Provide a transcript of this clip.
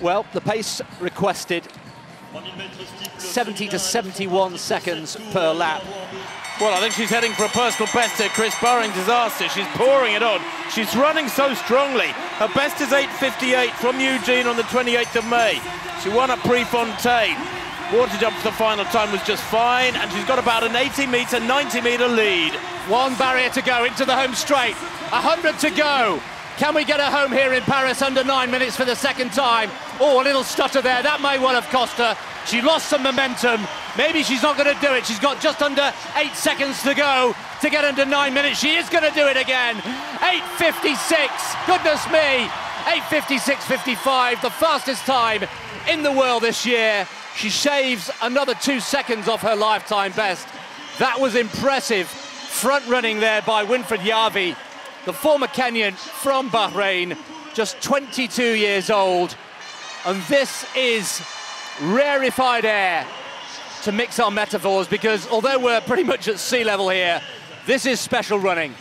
Well, the pace requested 70 to 71 seconds per lap. Well, I think she's heading for a personal best here, Chris, barring disaster. She's pouring it on. She's running so strongly. Her best is 8.58 from Eugene on the 28th of May. She won at Prefontaine. Water jump for the final time was just fine, and she's got about an 80 metre, 90 metre lead. One barrier to go into the home straight. 100 to go. Can we get her home here in Paris under nine minutes for the second time? Oh, a little stutter there. That may well have cost her. She lost some momentum. Maybe she's not going to do it. She's got just under eight seconds to go to get under nine minutes. She is going to do it again. 8.56. Goodness me. 8.56.55, the fastest time in the world this year. She shaves another two seconds off her lifetime best. That was impressive. Front running there by Winfred Yavi the former Kenyan from Bahrain, just 22 years old. And this is rarefied air to mix our metaphors because although we're pretty much at sea level here, this is special running.